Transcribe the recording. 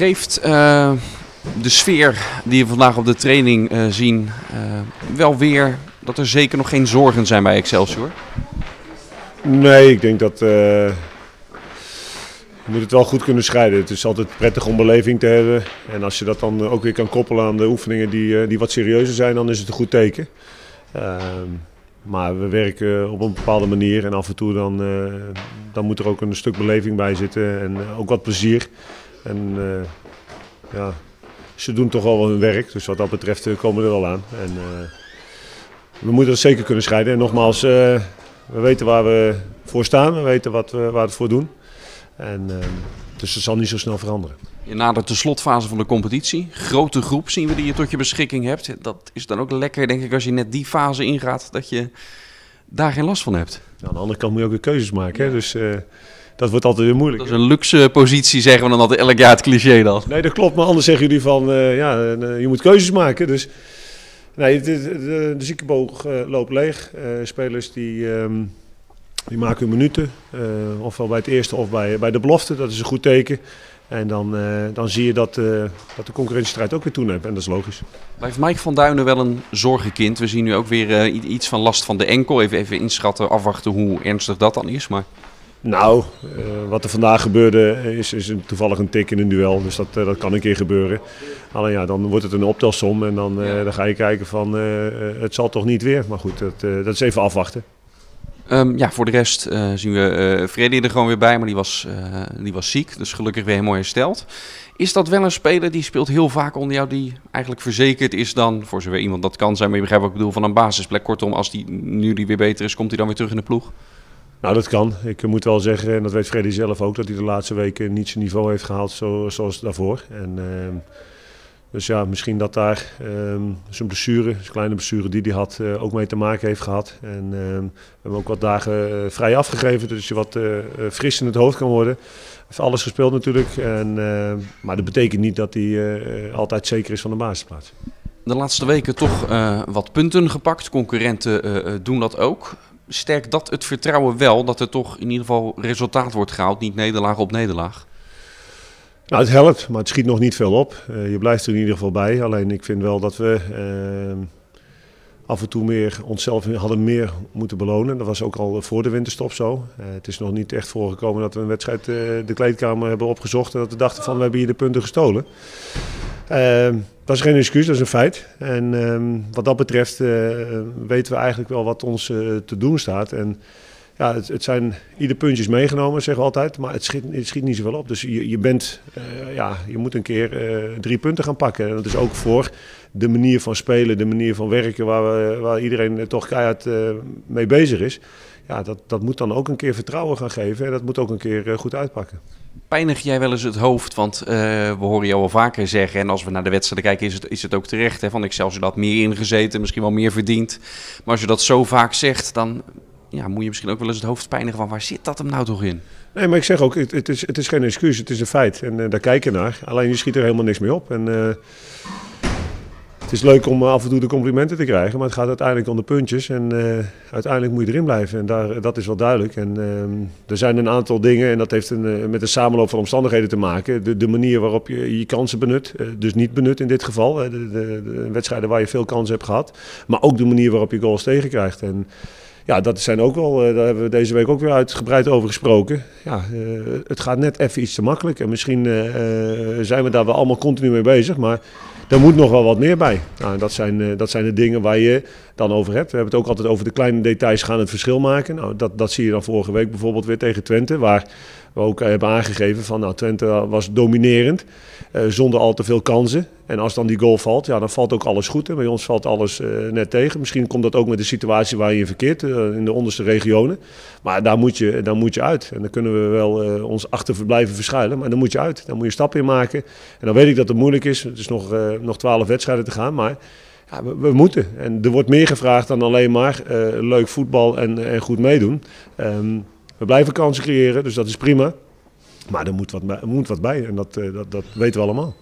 Geeft eh, de sfeer die we vandaag op de training eh, zien eh, wel weer dat er zeker nog geen zorgen zijn bij Excelsior? Nee, ik denk dat. je moet het wel goed kunnen scheiden. Het is altijd prettig om beleving te hebben. En als je dat dan ook weer kan koppelen aan de oefeningen die, die wat serieuzer zijn, dan is het een goed teken. Ehm, maar we werken op een bepaalde manier en af en toe dan, dan moet er ook een stuk beleving bij zitten en ook wat plezier. En eh, ja, ze doen toch wel hun werk, dus wat dat betreft eh, komen we er wel aan. En, eh, we moeten dat zeker kunnen scheiden. En nogmaals, we weten waar we voor staan, we weten wat we, waar we het voor doen. En, dus dat zal niet zo snel veranderen. Je nadert de slotfase van de competitie. Grote groep zien we die je tot je beschikking hebt. Dat is dan ook lekker, denk ik, als je net die fase ingaat, dat je daar geen last van hebt. aan de andere kant moet je ook weer keuzes maken. Hè? Dus dat wordt altijd weer moeilijk. Dat is een luxe positie, zeggen we dan altijd elk jaar het cliché dan. Nee, dat klopt. Maar anders zeggen jullie van, eh, ja, eh, je moet keuzes maken. Dus nee, de, de, de ziekenboog eh, loopt leeg. Eh, spelers die, ehm, die maken hun minuten. eh, ofwel bij het eerste of bij, bij de belofte. Dat is een goed teken. En dan, eh, dan zie je dat, eh, dat de concurrentiestrijd ook weer toeneemt. En dat is logisch. Blijft Mike van Duinen wel een zorgenkind? We zien nu ook weer iets van last van de enkel. Even, even inschatten, afwachten hoe ernstig dat dan is. Maar Nou, eh, wat er vandaag gebeurde is, is een, toevallig een tik in een duel. Dus dat, eh, dat kan een keer gebeuren. Alleen ja, dan wordt het een optelsom. En dan, eh, dan ga je kijken van, het zal toch niet weer. Maar goed, dat, dat is even afwachten. Ehm, ja, voor de rest zien we Freddy er gewoon weer bij, maar die was, die was ziek. Dus gelukkig weer helemaal hersteld. Is dat wel een speler die speelt heel vaak onder jou, die eigenlijk verzekerd is dan, voor zover iemand dat kan zijn, maar je begrijpt wat ik bedoel, van een basisplek. Kortom, als die nu die weer beter is, komt hij dan weer terug in de ploeg? Nou, dat kan. Ik moet wel zeggen, en dat weet Freddy zelf ook, dat hij de laatste weken niet zijn niveau heeft gehaald zo, zoals daarvoor. En, ehm, dus ja, misschien dat daar ehm, zijn blessure, zijn kleine blessure die hij had, eh, ook mee te maken heeft gehad. En ehm, we hebben ook wat dagen eh, vrij afgegeven, dus je wat eh, fris in het hoofd kan worden. Hij heeft alles gespeeld natuurlijk, en, maar dat betekent niet dat hij altijd zeker is van de basisplaats. De laatste weken toch wat punten gepakt. Concurrenten doen dat ook. Sterkt dat het vertrouwen wel dat er toch in ieder geval resultaat wordt gehaald, niet nederlaag op nederlaag? Nou, het helpt, maar het schiet nog niet veel op. Eh, je blijft er in ieder geval bij. Alleen ik vind wel dat we eh, af en toe meer onszelf hadden meer moeten belonen. Dat was ook al voor de winterstop zo. Eh, het is nog niet echt voorgekomen dat we een wedstrijd de kleedkamer hebben opgezocht en dat we dachten van we hebben hier de punten gestolen. Eh, dat is geen excuus, dat is een feit. En ehm, wat dat betreft eh, weten we eigenlijk wel wat ons eh, te doen staat. En ja, het, zijn ieder puntje is meegenomen, zeggen we altijd, maar het schiet, het schiet niet zoveel op. Dus je, je bent, eh, ja, je moet een keer eh, drie punten gaan pakken. En dat is ook voor de manier van spelen, de manier van werken, waar, waar iedereen toch keihard eh, mee bezig is. Ja, dat, dat moet dan ook een keer vertrouwen gaan geven en dat moet ook een keer goed uitpakken. Pijnig jij wel eens het hoofd? Want we horen jou al vaker zeggen, en als we naar de wedstrijden kijken, is het, is het ook terecht. Hè, van Excelsior dat meer ingezeten, misschien wel meer verdiend. Maar als je dat zo vaak zegt, dan ja, moet je misschien ook wel eens het hoofd pijnigen van waar zit dat hem nou toch in? Nee, maar ik zeg ook, het, het, is, het is geen excuus, het is een feit. En eh, daar kijken naar. Alleen je schiet er helemaal niks mee op. En, eh, het is leuk om af en toe de complimenten te krijgen, maar het gaat uiteindelijk om de puntjes. En eh, uiteindelijk moet je erin blijven. En daar, dat is wel duidelijk. En ehm, er zijn een aantal dingen, en dat heeft een, met een samenloop van omstandigheden te maken. De, de manier waarop je je kansen benut, dus niet benut in dit geval. de, de, de wedstrijden waar je veel kansen hebt gehad. Maar ook de manier waarop je goals tegenkrijgt. En, ja, dat zijn ook wel, eh, daar hebben we deze week ook weer uitgebreid over gesproken. Ja, eh, het gaat net even iets te makkelijk. En misschien eh, zijn we daar wel allemaal continu mee bezig. Maar er moet nog wel wat meer bij. Nou, dat, zijn, eh, dat zijn de dingen waar je dan over hebt. We hebben het ook altijd over de kleine details gaan het verschil maken. Nou, dat, dat zie je dan vorige week bijvoorbeeld weer tegen Twente. Waar we ook hebben aangegeven van nou, Twente was dominerend. eh, zonder al te veel kansen. En als dan die goal valt, ja, dan valt ook alles goed. Bij ons valt alles eh, net tegen. Misschien komt dat ook met de situatie waar je verkeert, eh, in de onderste regionen. Maar daar moet je, daar moet je uit. En dan kunnen we wel eh, ons achter blijven verschuilen. Maar dan moet je uit. Dan moet je stappen in maken. En dan weet ik dat het moeilijk is. Het is nog, eh, nog 12 wedstrijden te gaan. Maar ja, we, moeten. En er wordt meer gevraagd dan alleen maar eh, leuk voetbal en, en goed meedoen. Ehm, we blijven kansen creëren, dus dat is prima. Maar er moet wat, bij- er moet wat bij en dat, eh, dat, dat weten we allemaal.